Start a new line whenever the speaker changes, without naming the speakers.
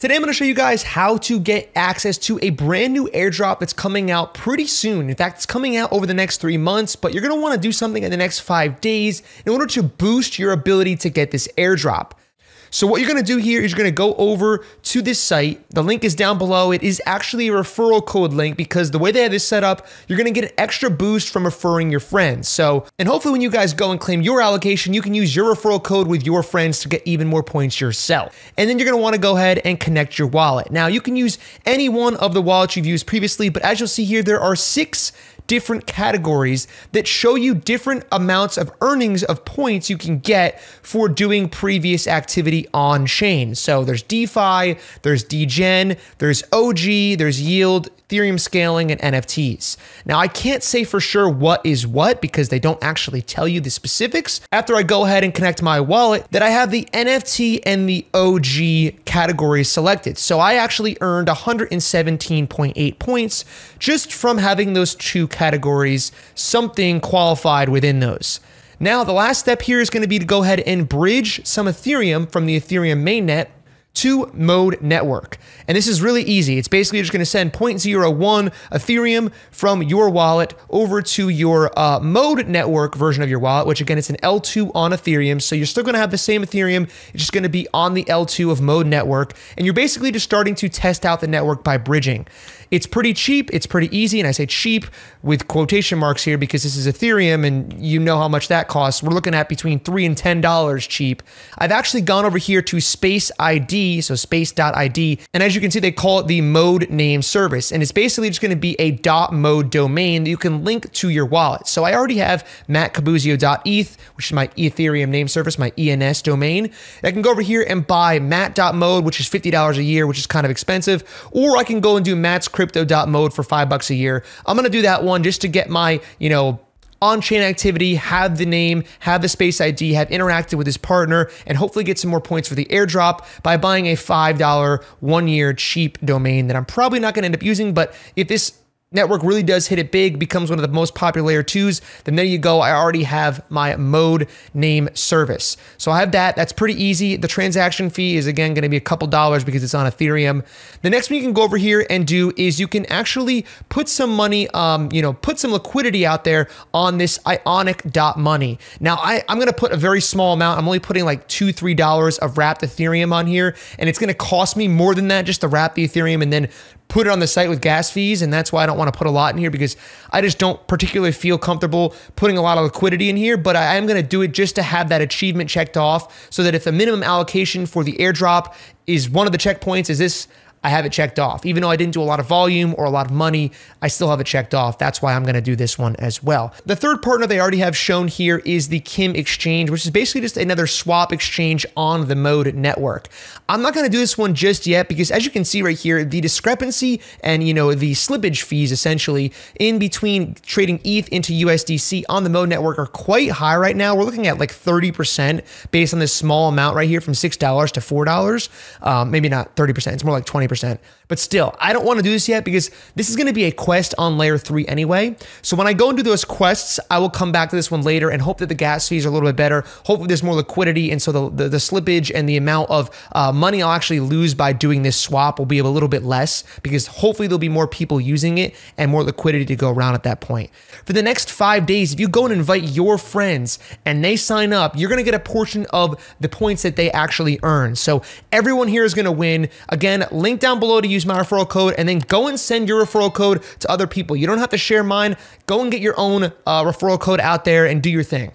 Today I'm going to show you guys how to get access to a brand new airdrop that's coming out pretty soon. In fact, it's coming out over the next three months, but you're going to want to do something in the next five days in order to boost your ability to get this airdrop. So what you're going to do here is you're going to go over to this site. The link is down below. It is actually a referral code link because the way they have this set up, you're going to get an extra boost from referring your friends. So, and hopefully when you guys go and claim your allocation, you can use your referral code with your friends to get even more points yourself. And then you're going to want to go ahead and connect your wallet. Now, you can use any one of the wallets you've used previously, but as you'll see here, there are six different categories that show you different amounts of earnings of points you can get for doing previous activity on chain. So there's DeFi, there's Degen, there's OG, there's yield, Ethereum scaling, and NFTs. Now, I can't say for sure what is what because they don't actually tell you the specifics. After I go ahead and connect my wallet, that I have the NFT and the OG categories selected. So I actually earned 117.8 points just from having those two categories, something qualified within those. Now, the last step here is going to be to go ahead and bridge some Ethereum from the Ethereum mainnet to Mode Network. And this is really easy. It's basically just going to send 0.01 Ethereum from your wallet over to your uh, Mode Network version of your wallet, which again, it's an L2 on Ethereum. So you're still going to have the same Ethereum. It's just going to be on the L2 of Mode Network. And you're basically just starting to test out the network by bridging. It's pretty cheap. It's pretty easy. And I say cheap with quotation marks here because this is Ethereum and you know how much that costs. We're looking at between three and $10 cheap. I've actually gone over here to Space ID, so space.id. And as you can see, they call it the mode name service. And it's basically just going to be a mode domain that you can link to your wallet. So I already have mattcabuzio.eth, which is my Ethereum name service, my ENS domain. I can go over here and buy matt.mode, which is $50 a year, which is kind of expensive. Or I can go and do Matt's crypto.mode for five bucks a year. I'm going to do that one just to get my, you know, on chain activity, have the name, have the space ID, have interacted with his partner, and hopefully get some more points for the airdrop by buying a $5 one year cheap domain that I'm probably not going to end up using. But if this network really does hit it big, becomes one of the most popular twos, then there you go. I already have my mode name service. So I have that. That's pretty easy. The transaction fee is again going to be a couple dollars because it's on Ethereum. The next one you can go over here and do is you can actually put some money, um, you know, put some liquidity out there on this ionic.money. Now I, I'm going to put a very small amount. I'm only putting like two, three dollars of wrapped Ethereum on here. And it's going to cost me more than that just to wrap the Ethereum and then put it on the site with gas fees. And that's why I don't want to put a lot in here because I just don't particularly feel comfortable putting a lot of liquidity in here. But I am going to do it just to have that achievement checked off so that if the minimum allocation for the airdrop is one of the checkpoints is this I have it checked off. Even though I didn't do a lot of volume or a lot of money, I still have it checked off. That's why I'm going to do this one as well. The third partner they already have shown here is the Kim Exchange, which is basically just another swap exchange on the Mode network. I'm not going to do this one just yet because as you can see right here, the discrepancy and, you know, the slippage fees essentially in between trading ETH into USDC on the Mode network are quite high right now. We're looking at like 30% based on this small amount right here from $6 to $4. Um, maybe not 30%. It's more like 20 20%. But still, I don't want to do this yet because this is going to be a quest on layer three anyway. So when I go do those quests, I will come back to this one later and hope that the gas fees are a little bit better. Hopefully there's more liquidity. And so the, the, the slippage and the amount of uh, money I'll actually lose by doing this swap will be a little bit less because hopefully there'll be more people using it and more liquidity to go around at that point. For the next five days, if you go and invite your friends and they sign up, you're going to get a portion of the points that they actually earn. So everyone here is going to win. Again, link link down below to use my referral code and then go and send your referral code to other people. You don't have to share mine. Go and get your own uh, referral code out there and do your thing.